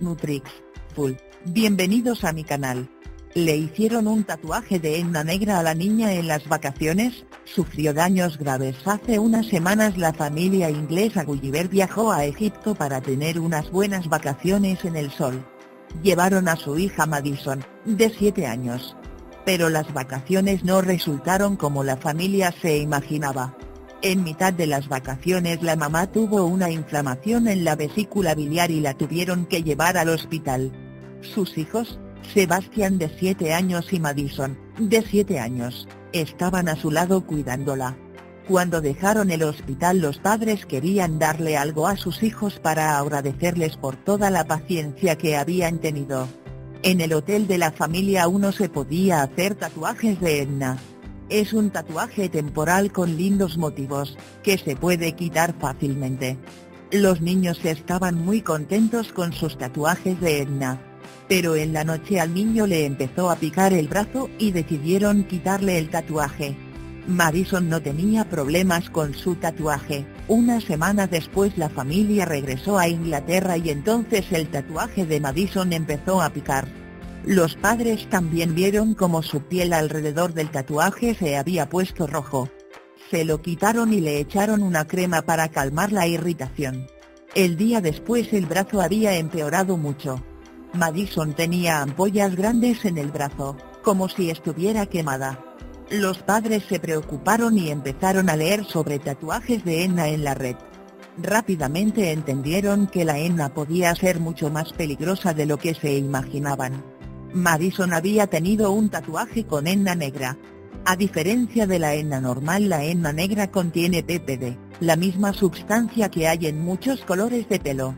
Nutrix, Full, bienvenidos a mi canal. Le hicieron un tatuaje de henna negra a la niña en las vacaciones, sufrió daños graves. Hace unas semanas la familia inglesa Gulliver viajó a Egipto para tener unas buenas vacaciones en el sol. Llevaron a su hija Madison, de 7 años. Pero las vacaciones no resultaron como la familia se imaginaba. En mitad de las vacaciones la mamá tuvo una inflamación en la vesícula biliar y la tuvieron que llevar al hospital. Sus hijos, Sebastián de 7 años y Madison, de 7 años, estaban a su lado cuidándola. Cuando dejaron el hospital los padres querían darle algo a sus hijos para agradecerles por toda la paciencia que habían tenido. En el hotel de la familia uno se podía hacer tatuajes de Edna. Es un tatuaje temporal con lindos motivos, que se puede quitar fácilmente. Los niños estaban muy contentos con sus tatuajes de Edna. Pero en la noche al niño le empezó a picar el brazo y decidieron quitarle el tatuaje. Madison no tenía problemas con su tatuaje, una semana después la familia regresó a Inglaterra y entonces el tatuaje de Madison empezó a picar. Los padres también vieron como su piel alrededor del tatuaje se había puesto rojo. Se lo quitaron y le echaron una crema para calmar la irritación. El día después el brazo había empeorado mucho. Madison tenía ampollas grandes en el brazo, como si estuviera quemada. Los padres se preocuparon y empezaron a leer sobre tatuajes de henna en la red. Rápidamente entendieron que la henna podía ser mucho más peligrosa de lo que se imaginaban. Madison había tenido un tatuaje con henna negra. A diferencia de la henna normal la henna negra contiene PPD, la misma sustancia que hay en muchos colores de pelo.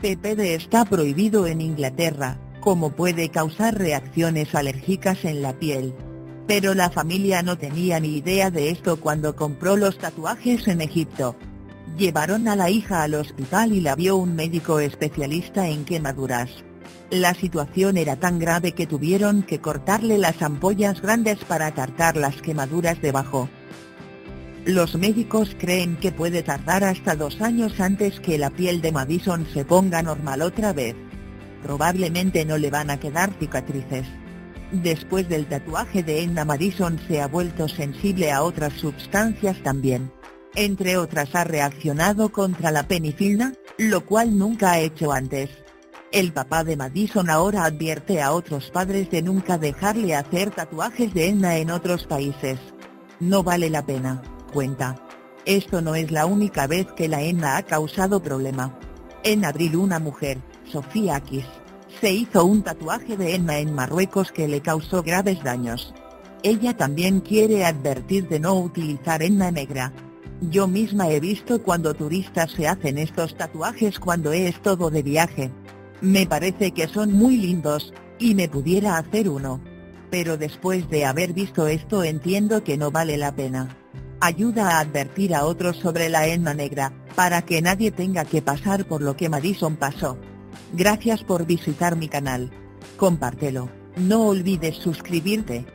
PPD está prohibido en Inglaterra, como puede causar reacciones alérgicas en la piel. Pero la familia no tenía ni idea de esto cuando compró los tatuajes en Egipto. Llevaron a la hija al hospital y la vio un médico especialista en quemaduras. La situación era tan grave que tuvieron que cortarle las ampollas grandes para tratar las quemaduras debajo. Los médicos creen que puede tardar hasta dos años antes que la piel de Madison se ponga normal otra vez. Probablemente no le van a quedar cicatrices. Después del tatuaje de Enna Madison se ha vuelto sensible a otras sustancias también. Entre otras ha reaccionado contra la penicilina, lo cual nunca ha hecho antes. El papá de Madison ahora advierte a otros padres de nunca dejarle hacer tatuajes de henna en otros países. No vale la pena, cuenta. Esto no es la única vez que la henna ha causado problema. En abril una mujer, Sofía Akis, se hizo un tatuaje de henna en Marruecos que le causó graves daños. Ella también quiere advertir de no utilizar henna negra. Yo misma he visto cuando turistas se hacen estos tatuajes cuando es todo de viaje. Me parece que son muy lindos, y me pudiera hacer uno. Pero después de haber visto esto entiendo que no vale la pena. Ayuda a advertir a otros sobre la henna negra, para que nadie tenga que pasar por lo que Madison pasó. Gracias por visitar mi canal. Compártelo, no olvides suscribirte.